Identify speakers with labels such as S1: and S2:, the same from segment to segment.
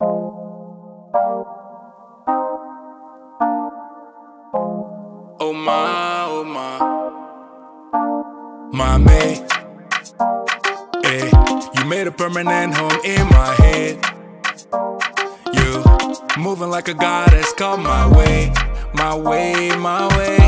S1: Oh my, oh my. My mate. Hey, you made a permanent home in my head. You moving like a goddess, come my way, my way, my way.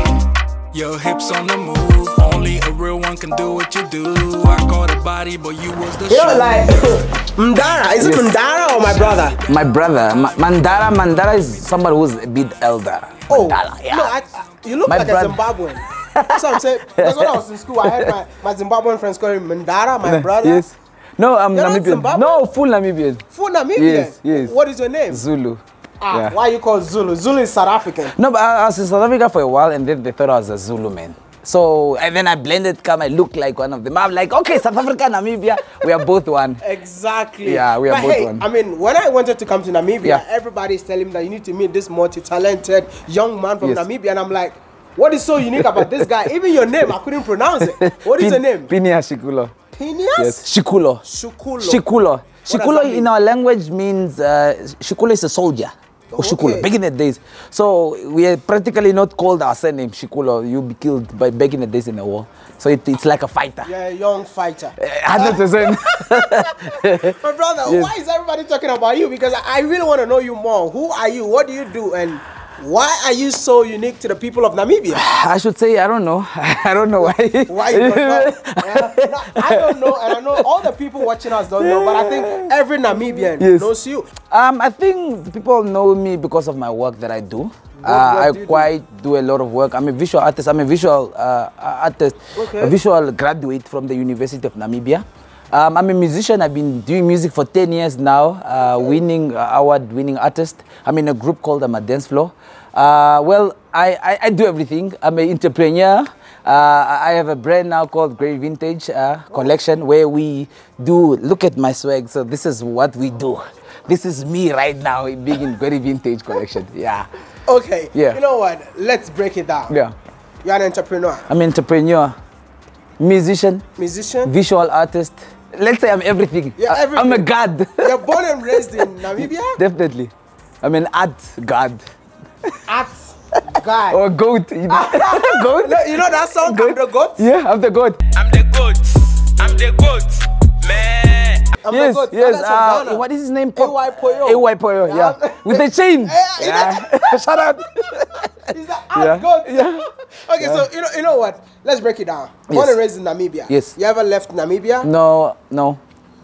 S1: Your hips on the move, only a real one can do what you do. I caught a body, but you was the
S2: You know, like Mdara. Is it Mdara or my brother?
S3: My brother, Ma- Mandara, Mandara is somebody who's a bit elder.
S2: Oh,
S3: Mandala, yeah.
S2: no, I, I- you look
S3: My
S2: like
S3: brother.
S2: a Zimbabwean. That's what I'm saying. Because when I was in school, I had my, my Zimbabwean friends calling me Mdara, my brother.
S3: Yes. No, I'm
S2: You're not
S3: Namibian.
S2: Zimbabwean?
S3: No, full Namibian.
S2: Full Namibian.
S3: Yes, yes.
S2: What is your name?
S3: Zulu.
S2: Ah,
S3: yeah.
S2: Why you call Zulu? Zulu is South African.
S3: No, but I, I was in South Africa for a while and then they thought I was a Zulu man. So, and then I blended, come, I look like one of them. I'm like, okay, South Africa, Namibia, we are both one.
S2: Exactly.
S3: Yeah, we are
S2: but
S3: both
S2: hey,
S3: one.
S2: I mean, when I wanted to come to Namibia,
S3: Yeah.
S2: everybody's telling me that you need to meet this multi-talented young man from
S3: Yes.
S2: Namibia, and I'm like, what is so unique about this guy? Even your name, I couldn't pronounce it. What is
S3: Pin-
S2: your name?
S3: Pinia Shikulo.
S2: Phineas?
S3: Yes, Shikulo. Shikulo. Shikulo
S2: mean?
S3: in our language means uh, Shikulo is a soldier.
S2: Oh, okay.
S3: back in the days. So we are practically not called our surname Shikulo. You be killed by back in the days in the war. So it, it's like a fighter.
S2: You're a young fighter.
S3: Eh, hundred percent.
S2: My brother,
S3: Yes.
S2: why is everybody talking about you? Because I really want to know you more. Who are you? What do you do? And why are you so unique to the people of Namibia?
S3: I should say I don't know. I don't know why.
S2: Why you don't know? Yeah, no, I don't know, and I know all the people watching us don't know, but I think every Namibian
S3: Yes.
S2: knows you.
S3: Um, I think people know me because of my work that I do. Uh, I
S2: do you do?
S3: quite do a lot of work. I'm a visual artist. I'm a visual uh, artist,
S2: Okay.
S3: a visual graduate from the University of Namibia. Um, I'm a musician. I've been doing music for 10 years now, uh, winning uh, award-winning artist. I'm in a group called I'm a Dance Floor. Uh, well, I, I, I do everything. I'm an entrepreneur. Uh, I have a brand now called Grey Vintage uh, Collection where we do, look at my swag. So this is what we do. This is me right now being in Grey Vintage Collection. Yeah.
S2: Okay.
S3: Yeah.
S2: You know what? Let's break it down.
S3: Yeah.
S2: You're an entrepreneur,
S3: I'm an entrepreneur, musician,
S2: musician.
S3: visual artist. Let's say I'm everything.
S2: Yeah,
S3: I- I'm a god.
S2: You're born and raised in Namibia.
S3: Definitely. I'm an art god.
S2: Art god.
S3: Or goat. You know, goat?
S2: No, you know that song,
S3: Goat.
S2: I'm the goat?
S3: Yeah, I'm the goat.
S1: I'm the goat. I'm the goat. Man.
S2: I'm
S3: yes,
S2: the goat.
S3: yes. Uh, what is his name?
S2: AY Poyoo.
S3: AY Poyoo, yeah.
S2: Yeah.
S3: With the chain.
S2: Yeah.
S3: Shout out.
S2: He's the art
S3: Yeah.
S2: goat.
S3: Yeah.
S2: Okay, so you know, you know what? Let's break it down. Born
S3: Yes.
S2: and raised in Namibia.
S3: Yes.
S2: You ever left Namibia?
S3: No, no,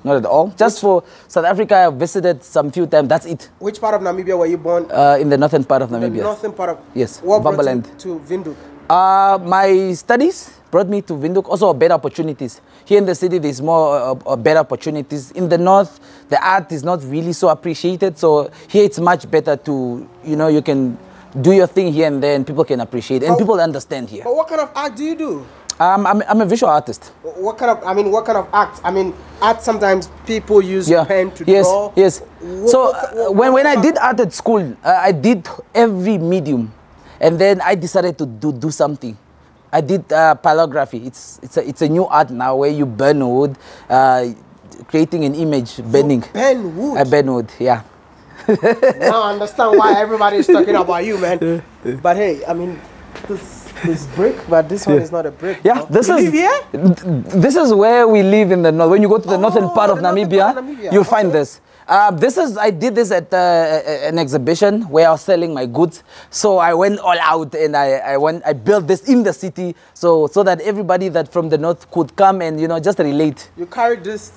S3: not at all. Just for South Africa, I visited some few times. That's it.
S2: Which part of Namibia were you born?
S3: Uh, in the northern part of
S2: the
S3: Namibia.
S2: northern part of.
S3: Yes,
S2: What
S3: Bambaland.
S2: to Windhoek?
S3: Uh, my studies brought me to Windhoek. Also, better opportunities. Here in the city, there's more uh, uh, better opportunities. In the north, the art is not really so appreciated. So here, it's much better to, you know, you can do your thing here and there, and people can appreciate, and
S2: But-
S3: people understand here.
S2: But what kind of art do you do?
S3: Um, I'm, I'm a visual artist.
S2: What kind of? I mean, what kind of art? I mean, art. Sometimes people use
S3: Yeah.
S2: pen to
S3: yes.
S2: draw.
S3: Yes.
S2: What-
S3: so
S2: what-
S3: uh,
S2: what-
S3: when, when I did art at school, uh, I did every medium, and then I decided to do, do something. I did uh, pyrography. It's it's a, it's a new art now where you burn wood, uh, creating an image, burning.
S2: pen wood.
S3: I burn wood. Yeah.
S2: now I understand why everybody is talking about you, man. But hey, I mean, this this brick, but this one is not a brick.
S3: Yeah,
S2: no?
S3: this
S2: You
S3: is this is where we live in the north. When you go to the northern
S2: Oh,
S3: part of
S2: the northern
S3: Namibia,
S2: part of Namibia,
S3: you'll find this. Uh, this is I did this at uh, an exhibition where I was selling my goods. So I went all out and I, I went I built this in the city so so that everybody that from the north could come and you know just relate.
S2: You carried this.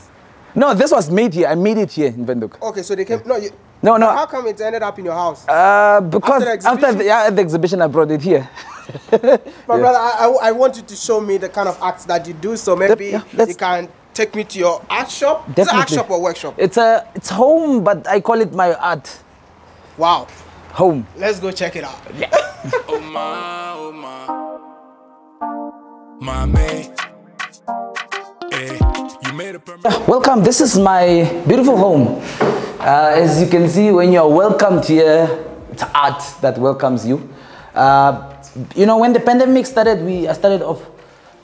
S3: No, this was made here. I made it here in Windhoek.
S2: Okay, so they came. No, you.
S3: No, no.
S2: How come it ended up in your house?
S3: Uh, because
S2: After the
S3: after,
S2: exhibition?
S3: the, yeah, the exhibition I brought it here.
S2: My brother, I, I, I want you to show me the kind of acts that you do. So maybe
S3: yeah,
S2: you can take me to your art shop. Is it art shop or workshop?
S3: It's a it's home, but I call it my art
S2: Wow.
S3: home.
S2: Let's go check it out.
S1: Oh my, oh my. My mate. Hey, you made a.
S3: Welcome, this is my beautiful home. Uh, as you can see, when you're welcomed here, it's art that welcomes you. Uh, you know, when the pandemic started, we I started off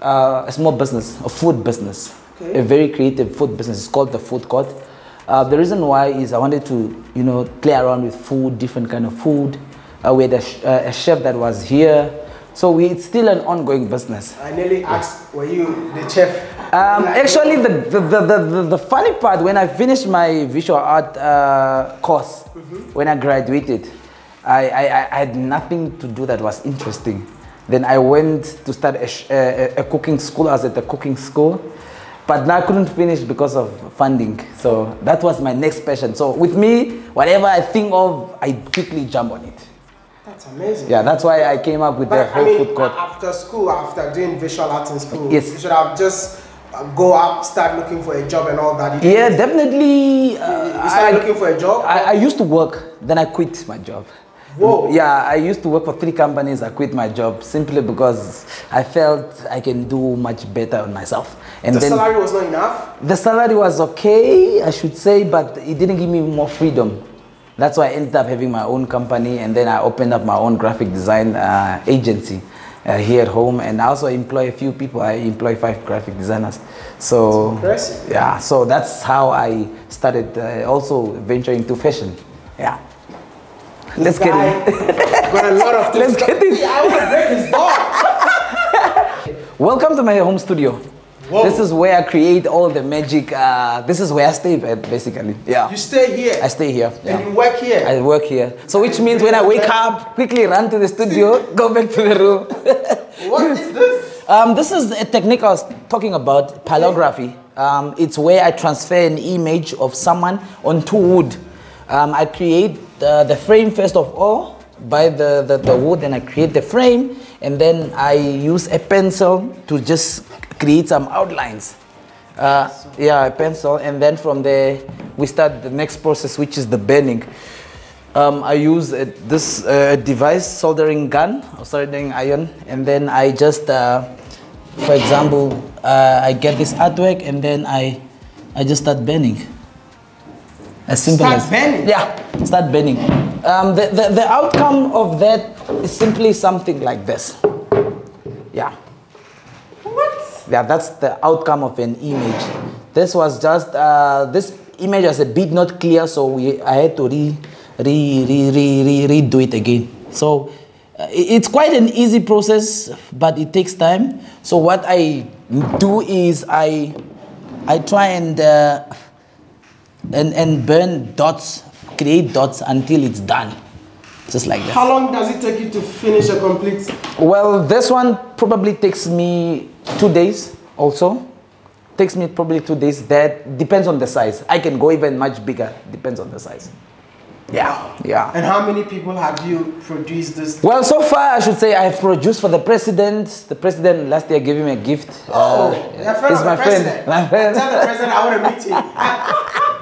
S3: uh, a small business, a food business,
S2: Okay.
S3: a very creative food business. It's called the Food Court. Uh, the reason why is I wanted to, you know, play around with food, different kind of food. Uh, we had a, sh- uh, a chef that was here. So we, it's still an ongoing business.
S2: I nearly asked, were you the chef?
S3: Um,
S2: Like-
S3: actually, the, the, the, the, the, the funny part, when I finished my visual art uh, course, when I graduated, I, I, I had nothing to do that was interesting. Then I went to start a, sh- a, a- cooking school. I was at a cooking school, but now I couldn't finish because of funding. So that was my next passion. So with me, whatever I think of, I quickly jump on it.
S2: That's amazing.
S3: Yeah, that's why I came up with the
S2: But I
S3: whole
S2: mean,
S3: food court.
S2: after school, after doing visual arts in school,
S3: Yes.
S2: you should have just uh, go up, start looking for a job and all that.
S3: Yeah, definitely. uh,
S2: You started looking for a job.
S3: I, I used to work, then I quit my job.
S2: Whoa.
S3: Yeah, I used to work for three companies. I quit my job simply because I felt I can do much better on myself. And
S2: the
S3: then
S2: salary was not enough.
S3: the salary was okay, I should say, but it didn't give me more freedom. That's why I ended up having my own company, and then I opened up my own graphic design uh, agency uh, here at home, and I also employ a few people. I employ five graphic designers. So
S2: impressive.
S3: yeah, so that's how I started uh, also venturing into fashion. Yeah. Let's get it.
S2: got a lot of things.
S3: Let's get it.
S2: I want to break his.
S3: Welcome to my home studio.
S2: Whoa.
S3: This is where I create all the magic. Uh, this is where I stay, basically. Yeah.
S2: You stay here
S3: I stay here.
S2: and you work here.
S3: I work here. So which means when I wake up, quickly run to the studio, go back to the room.
S2: what is this?
S3: um, this is a technique I was talking about, pyrography. Um, it's where I transfer an image of someone onto wood. Um, I create the, the frame first of all by the, the, the wood and I create the frame and then I use a pencil to just create some outlines. Uh, yeah, a pencil, and then from there we start the next process, which is the burning. Um, I use uh, this uh, device, soldering gun soldering iron, and then I just, uh, for example, uh, I get this artwork, and then I, I just start burning. As simple
S2: Start
S3: as
S2: burning?
S3: Yeah, start burning. Um, the, the the outcome of that is simply something like this. Yeah.
S2: What?
S3: Yeah, that's the outcome of an image. This was just uh, this image was a bit not clear, so we I had to re re re re, re redo it again. So uh, it's quite an easy process, but it takes time. So what I do is I I try and uh, and and burn dots, create dots until it's done, just like that.
S2: How long does it take you to finish a complete?
S3: Well, this one probably takes me two days also. Takes me probably two days. That depends on the size. I can go even much bigger. Depends on the size. Yeah, yeah.
S2: And how many people have you produced this?
S3: Well, so far I should say I have produced for the president. The president last year gave him a gift.
S2: Oh,
S3: Uh,
S2: you're friend
S3: he's
S2: of the
S3: my friend.
S2: president.
S3: My friend.
S2: Tell the president I want to meet him.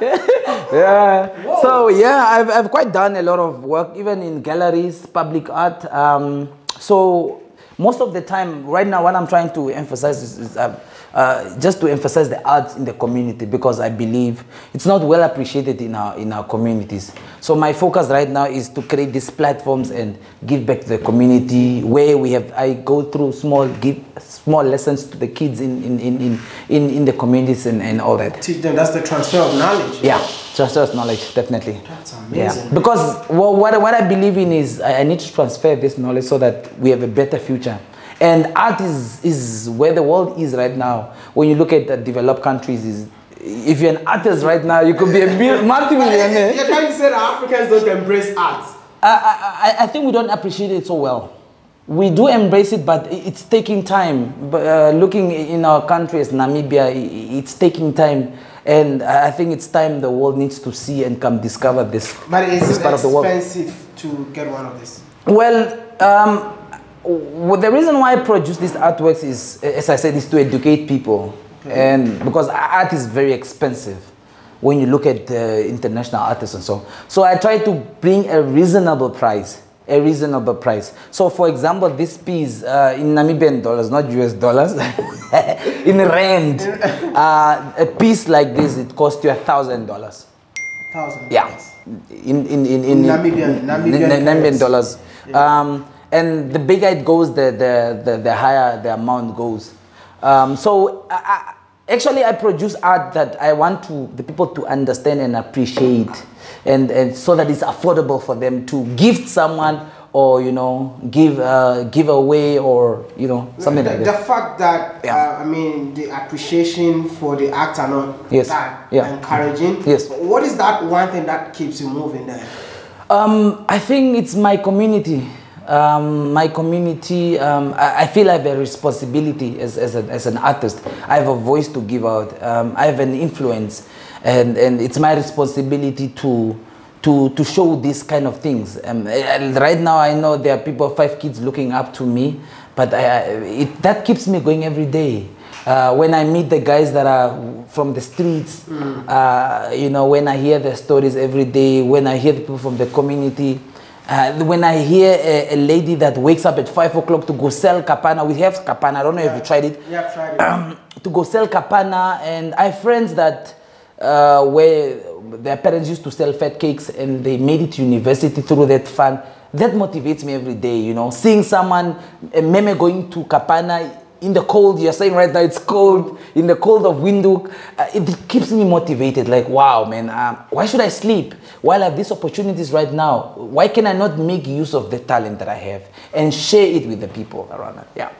S3: yeah. So yeah, I've, I've quite done a lot of work, even in galleries, public art. Um, so most of the time, right now, what I'm trying to emphasize is, is uh, uh, just to emphasize the arts in the community because I believe it's not well appreciated in our in our communities. So my focus right now is to create these platforms and give back to the community where we have. I go through small give small lessons to the kids in in in in, in, in the communities and, and all that.
S2: Teach them. That's the transfer of knowledge.
S3: Yeah, transfer of knowledge, definitely.
S2: That's amazing.
S3: Yeah, because well, what, what I believe in is I, need to transfer this knowledge so that we have a better future. And art is, is where the world is right now. When you look at the developed countries, is if you're an artist right now, you could be a mil- multi-millionaire.
S2: You're trying to say that Africans don't embrace art.
S3: I, I, I- I think we don't appreciate it so well. We do embrace it, but it's taking time. But, uh, looking in our country as Namibia, it's taking time. And I think it's time the world needs to see and come discover this,
S2: But is
S3: this
S2: it
S3: part of the world.
S2: expensive to get one of these?
S3: Well, um, w- the reason why I produce these artworks is, as I said, is to educate people, and because art is very expensive when you look at the international artists and so. So I try to bring a reasonable price, a reasonable price. So, for example, this piece uh, in Namibian dollars, not US dollars, in rand, uh, a piece like this it costs you a thousand dollars.
S2: Thousand.
S3: Yeah, in in in, in
S2: Namibian- Namibian
S3: Namibian dollars. Um, and the bigger it goes, the the the, the higher the amount goes. Um, so I, I, actually I produce art that I want to the people to understand and appreciate, and and so that it's affordable for them to gift someone or you know give uh, give away or you know something
S2: the,
S3: like that.
S2: the fact that
S3: Yeah.
S2: uh, I mean the appreciation for the act are not
S3: Yes.
S2: that
S3: Yeah.
S2: encouraging.
S3: Yes.
S2: What is that one thing that keeps you moving there?
S3: Um, I think it's my community. Um, my community, um, I, I feel I have a responsibility as, as, a, as an artist. I have a voice to give out. Um, I have an influence, and, and it's my responsibility to, to, to show these kind of things. Um, and right now, I know there are people, five kids looking up to me, but I, it, that keeps me going every day. Uh, when I meet the guys that are from the streets, uh, you know, when I hear their stories every day, when I hear the people from the community, uh, when I hear a, a lady that wakes up at five o'clock to go sell kapana, we have kapana. I don't know if you tried it.
S2: Yeah, I've tried it.
S3: Um, to go sell kapana, and I have friends that uh, where their parents used to sell fat cakes and they made it to university through that fund. That motivates me every day, you know. Seeing someone, a meme going to kapana in the cold, you're saying right now it's cold, in the cold of Windhoek, uh, it keeps me motivated. Like, wow, man, um, why should I sleep while I have these opportunities right now? Why can I not make use of the talent that I have and share it with the people around it? Yeah.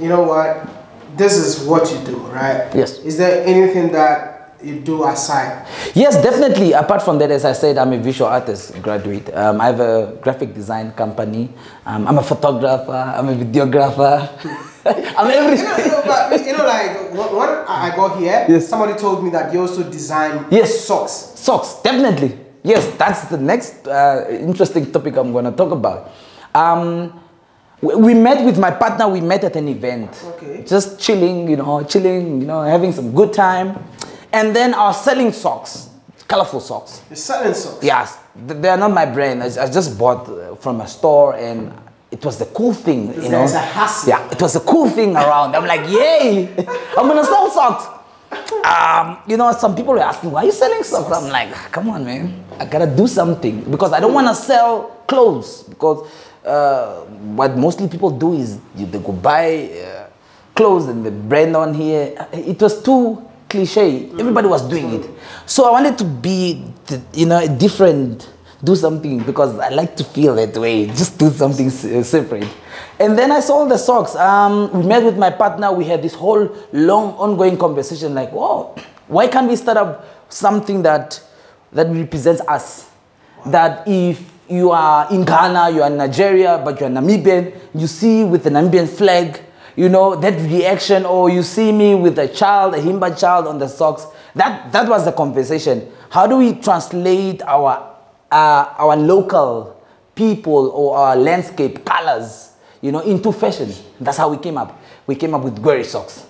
S2: you know what? This is what you do, right?
S3: Yes.
S2: Is there anything that you do aside?
S3: Yes, definitely. Apart from that, as I said, I'm a visual artist graduate. Um, I have a graphic design company. Um, I'm a photographer. I'm a videographer. I'm
S2: You know,
S3: everything.
S2: you know, but, you know like when when I got here,
S3: Yes.
S2: somebody told me that you also design
S3: Yes.
S2: socks.
S3: Socks, definitely. Yes, that's the next uh, interesting topic I'm going to talk about. Um, we, we met with my partner. We met at an event.
S2: Okay.
S3: Just chilling, you know, chilling, you know, having some good time, and then I was selling socks, colorful socks.
S2: You're selling socks.
S3: Yes, they are not my brand. I, just bought uh, from a store and it was the cool thing, you know.
S2: a- it's a hustle.
S3: Yeah, it was a cool thing around. I'm like, yay, I'm gonna sell socks. Um, you know, some people were asking, why are you selling socks? I'm like, come on, man, I gotta do something because I don't wanna sell clothes because uh, what mostly people do is they go buy uh, clothes and the brand on here. It was too cliche. Everybody was doing it. So I wanted to be, you know, different, do something because I like to feel that way. Just do something separate. And then I saw the socks. Um, we met with my partner. We had this whole long, ongoing conversation. Like, whoa, why can't we start up something that that represents us? That if you are in Ghana, you are in Nigeria, but you're Namibian, you see with the Namibian flag, you know, that reaction, or you see me with a child, a Himba child on the socks. That, that was the conversation. How do we translate our, uh, our local people or our landscape colors, you know, into fashion? That's how we came up. We came up with Gweri socks.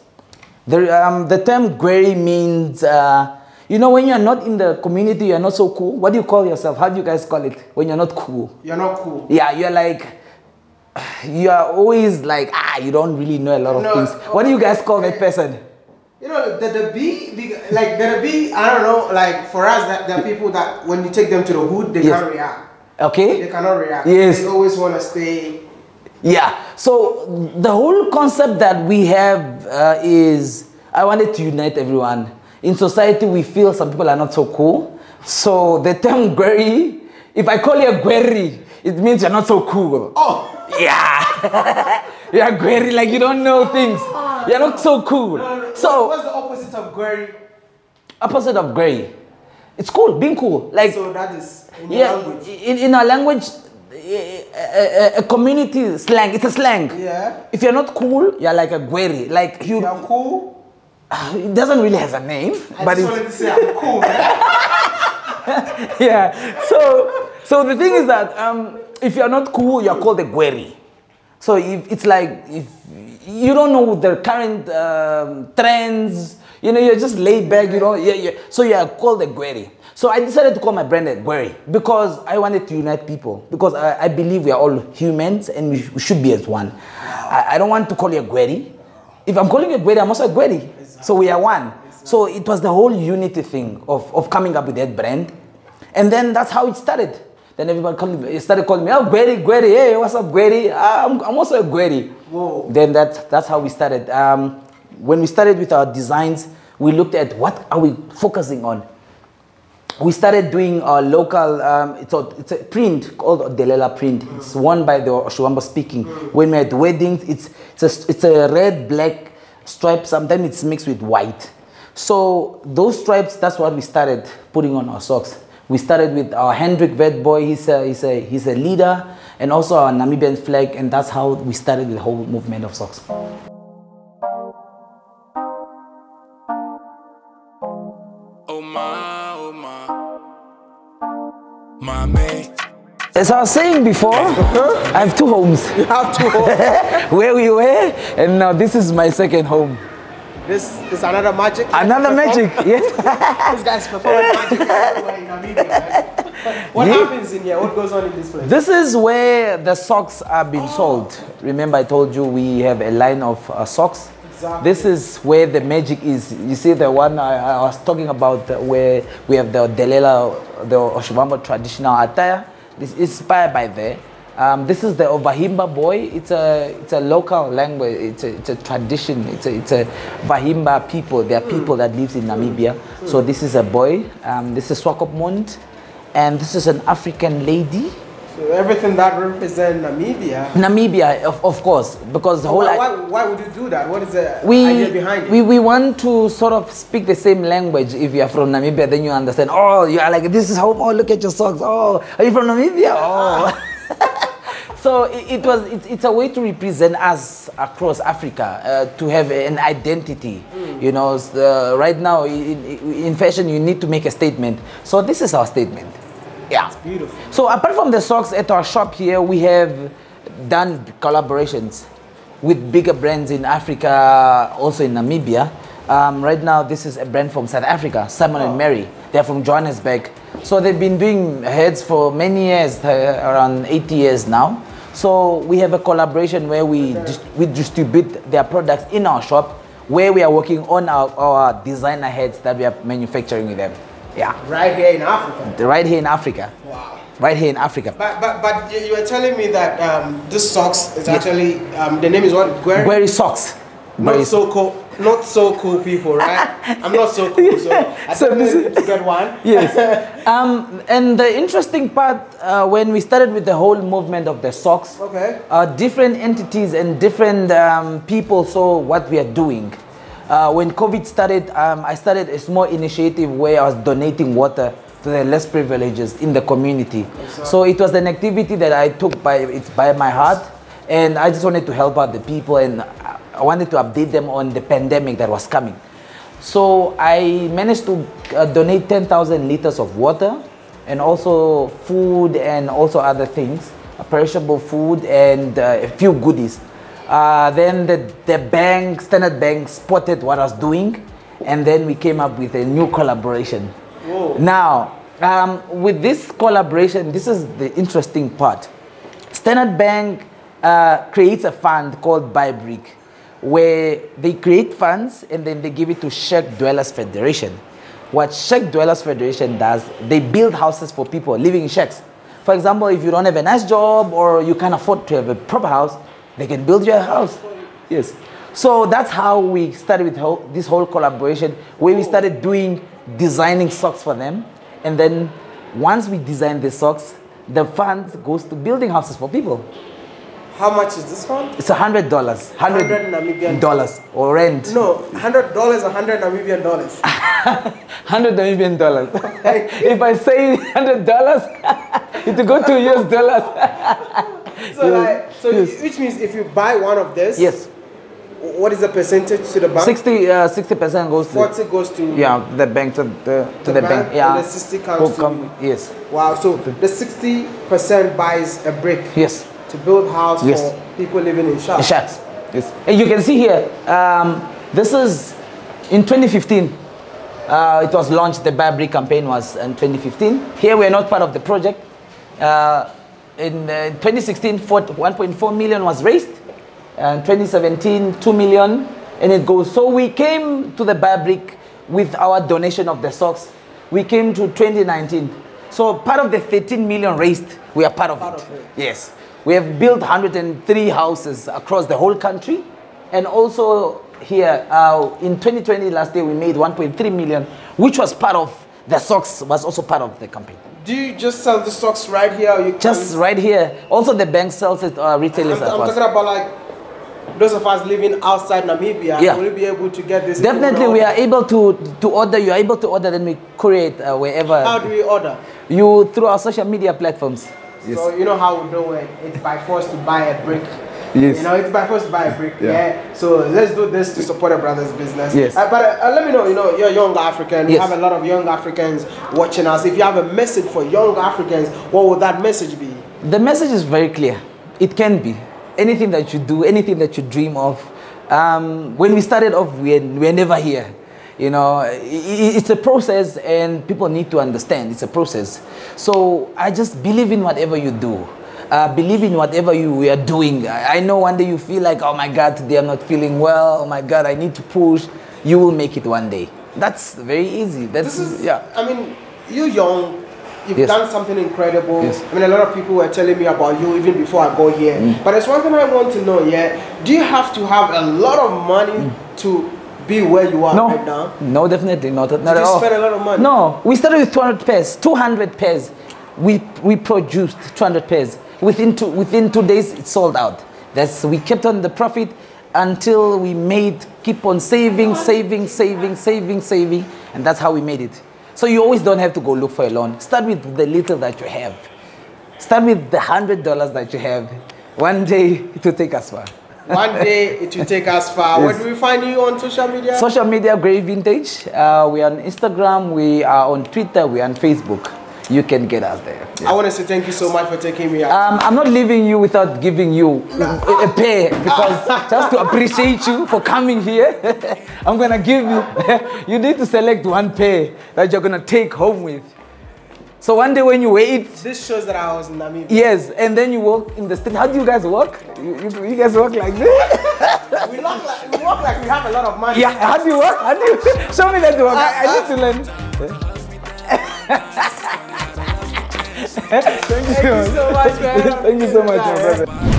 S3: The, um, the term Gweri means, uh, you know, when you're not in the community, you're not so cool. What do you call yourself? How do you guys call it when you're not cool?
S2: You're not cool.
S3: Yeah, you're like, you are always like, ah, you don't really know a lot of
S2: No,
S3: things. What do you guys call that person?
S2: You know, the, the B, the, like the, B, I don't know, like for us, that there are people that when you take them to the hood, they
S3: Yes.
S2: can't react.
S3: Okay?
S2: They cannot react.
S3: Yes.
S2: They always want to stay.
S3: Yeah. So the whole concept that we have uh, is I wanted to unite everyone. In society, we feel some people are not so cool. So the term Gweri, if I call you a Gweri, it means you're not so cool.
S2: Oh,
S3: Yeah. you're Gweri, like you don't know things. You're not so cool. So
S2: what's the opposite of Gweri?
S3: opposite of Gweri. It's cool, being cool. Like
S2: So that is in
S3: yeah,
S2: language.
S3: in, in our language, a, a, a community slang. It's a slang.
S2: Yeah.
S3: If you're not cool, you're like a Gweri. Like you,
S2: You're cool.
S3: it doesn't really have a name,
S2: I
S3: but
S2: just
S3: it's,
S2: wanted to say I'm cool,
S3: yeah. So, so the thing is that um, if you're not cool, you're called a Gweri. So if it's like if you don't know the current um, trends, you know, you're just laid back. You know, yeah, yeah. So you're called a Gweri. So I decided to call my brand a Gweri because I wanted to unite people because I, I believe we are all humans and we, we should be as one. I, I don't want to call you a Gweri. If I'm calling you a Gweri, I'm also a Gweri. So we are one. So it was the whole unity thing of, of coming up with that brand. And then that's how it started. Then everybody called me, started calling me, oh, Gweri, Gweri, hey, what's up, Gweri? Ah, I'm, I'm also a Gweri.
S2: Whoa.
S3: Then that, that's how we started. Um, when we started with our designs, we looked at what are we focusing on. We started doing a local, um, it's, a, it's a print called Delela print. It's worn by the Oshiwambo speaking. When we're at weddings, it's, it's, a, it's a red, black stripe. Sometimes it's mixed with white. So those stripes, that's what we started putting on our socks. We started with our Hendrik Witbooi, he's a, he's, a, he's a leader, and also our Namibian flag, and that's how we started the whole movement of socks.
S1: Oh oh my. My man.
S3: As I was saying before, uh-huh. I have two homes.
S2: You have to.
S3: Where we were, and now this is my second home.
S2: This is another magic.
S3: Another magic, yes.
S2: This guy's performing magic everywhere in Namibia. man. What
S3: Yeah.
S2: happens in here? What goes on in this place?
S3: This is where the socks are being sold. Remember, I told you we have a line of uh, socks.
S2: Exactly.
S3: This is where the magic is. You see the one I, I was talking about, uh, where we have the Delela, the Oshiwambo traditional attire. This is inspired by there. Um, this is the Ovahimba boy. It's a it's a local language. It's a, it's a tradition. It's a it's a Vahimba people. They are people that lives in Namibia. So this is a boy. Um, this is Swakopmund, and this is an African lady.
S2: So everything that represents Namibia.
S3: Namibia, of, of course, because the whole
S2: Why, why, why would you do that? What is the
S3: we,
S2: idea behind it?
S3: we we want to sort of speak the same language. If you are from Namibia, then you understand. Oh, you are like this is home. Oh, look at your socks. Oh, are you from Namibia? Oh. so it, it was it's, it's a way to represent us across Africa uh, to have an identity. You know, uh, right now in, in fashion you need to make a statement. So this is our statement. Yeah.
S2: Beautiful.
S3: So apart from the socks at our shop here, we have done collaborations with bigger brands in Africa, also in Namibia. Um, right now, this is a brand from South Africa, Simon and Mary. They're from Johannesburg. So they've been doing heads for many years, uh, around 80 years now. So we have a collaboration where we, dis- we distribute their products in our shop, where we are working on our, our designer heads that we are manufacturing with them. Yeah,
S2: Right here in Africa.
S3: right here in Africa.
S2: Wow.
S3: Right here in Africa.
S2: But but but you, you were telling me that um, this socks is actually um, the name is what?
S3: Gweri socks.
S2: Not
S3: Gweri-
S2: so cool. Not so cool people, right? I'm not so cool, so I
S3: So
S2: need to get one.
S3: yes. Um, and the interesting part, uh, when we started with the whole movement of the socks,
S2: Okay.
S3: uh, different entities and different um, people saw what we are doing. Uh, when COVID started, um, I started a small initiative where I was donating water to the less privileged in the community. So it was an activity that I took by it's by my heart, and I just wanted to help out the people, and I- wanted to update them on the pandemic that was coming. So I managed to uh, donate 10,000 liters of water and also food and also other things, perishable food and uh, a few goodies. Uh, then the, the bank, Standard Bank, spotted what I was doing and then we came up with a new collaboration. Now, um, with this collaboration, this is the interesting part. Standard Bank uh, creates a fund called Buy Brick, where they create funds and then they give it to Shack Dwellers Federation. What Shack Dwellers Federation does, they build houses for people living in shacks. For example, if you don't have a nice job or you can't afford to have a proper house, they can build you a house. Yes. So that's how we started with whole, this whole collaboration, where we started doing designing socks for them, and then once we design the socks, the fund goes to building houses for people.
S2: How much is this one?
S3: It's a hundred dollars, Hundred
S2: Namibian
S3: dollars or rent.
S2: No, hundred dollars, a hundred Namibian dollars.
S3: Hundred Namibian dollars. if I say hundred dollars, it will go to US dollars.
S2: So like, so
S3: yes.
S2: which means if you buy one of this,
S3: yes,
S2: what is the percentage to the bank?
S3: 60 uh, 60 percent goes to
S2: Forty goes to
S3: yeah the bank to the to
S2: The
S3: the,
S2: bank,
S3: bank, yeah.
S2: and the 60 comes to
S3: yes
S2: Wow. So the sixty percent buys a brick
S3: yes
S2: to build house
S3: Yes.
S2: for people living in shacks.
S3: shacks yes. And you can see here um, this is in 2015 uh, it was launched the Babri campaign was in 2015 here we are not part of the project. Uh, in uh, 2016 1.4 million was raised. And 2017 2 million. And it goes so we came to the Babric with our donation of the socks. We came to 2019 so part of the 13 million raised we are part of,
S2: Part
S3: it.
S2: of it.
S3: yes we have built 103 houses across the whole country and also here uh, in 2020 last year we made 1.3 million, which was part of the socks was also part of the campaign.
S2: Do you just sell the socks right here? Or you
S3: Just right here. Also the bank sells it. Uh, retailers
S2: I'm, I'm talking about like those of us living outside Namibia.
S3: Yeah.
S2: Will you be able to get this?
S3: Definitely, we are able to to order. You are able to order, then we it uh, wherever
S2: How do we order?
S3: you through our social media platforms. Yes.
S2: So you know how we do it. It's by force to buy a brick.
S3: Yes.
S2: You know, it's by force to buy a brick.
S3: Yeah.
S2: Yeah. So let's do this to support a brother's business.
S3: Yes.
S2: Uh, but uh, let me know. You know, you're a young African. We
S3: Yes.
S2: have a lot of young Africans watching us. If you have a message for young Africans, what would that message be?
S3: The message is very clear. It can be anything that you do, anything that you dream of. Um, when we started off, we were, we were never here. You know, it's a process, and people need to understand it's a process. So I just believe in whatever you do. Uh, believe in whatever you we are doing. I, know one day you feel like, oh my God, today I'm not feeling well. Oh my God, I need to push. You will make it one day. That's very easy. That's
S2: This is,
S3: yeah.
S2: I mean, you're young, you've
S3: Yes.
S2: done something incredible.
S3: Yes.
S2: I mean, a lot of people were telling me about you even before I go here.
S3: Mm.
S2: But there's one thing I want to know. Yeah, do you have to have a lot of money to be where you are.
S3: No,
S2: right now?
S3: no, definitely not. not
S2: Did you spend a lot of money?
S3: No, we started with 200 pairs, 200 pairs. We we produced 200 pairs. Within two within two days, it sold out. That's we kept on the profit until we made keep on saving, saving, saving, saving, saving, and that's how we made it. So you always don't have to go look for a loan. Start with the little that you have. Start with the hundred dollars that you have. One day it will take us far.
S2: One day it will take us far. Where do we find you on social media?
S3: Social media, Grey Vintage. Uh, we are on Instagram, we are on Twitter, we are on Facebook. You can get us there.
S2: I want to say thank you so much for taking me out.
S3: Um, I'm not leaving you without giving you a, a pair because just to appreciate you for coming here, I'm gonna give you. you need to select one pair that you're gonna take home with. So one day when you wear it,
S2: this shows that I was in Namibia.
S3: yes, and then you walk in the street. How do you guys walk? You, you, you guys walk like this?
S2: We look like we walk like we have a lot of money.
S3: Yeah. How do you walk? How do you? Show me that you walk. I, I need to learn. Thank you
S2: Thank you so much, man.
S3: Thank you so much, my brother.